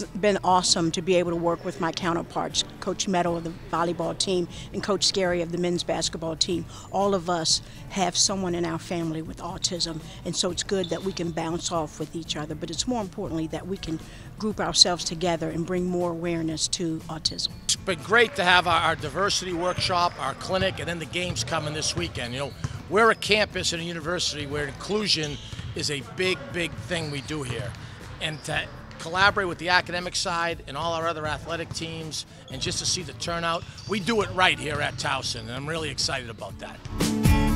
been awesome to be able to work with my counterparts, Coach Meadow of the volleyball team and Coach Skerry of the men's basketball team. All of us have someone in our family with autism, and so it's good that we can bounce off with each other, but it's more importantly that we can group ourselves together and bring more awareness to autism. It's been great to have our, diversity workshop, our clinic, and then the games coming this weekend. You know, we're a campus and a university where inclusion is a big, big thing we do here. And to collaborate with the academic side and all our other athletic teams and just to see the turnout, we do it right here at Towson, and I'm really excited about that.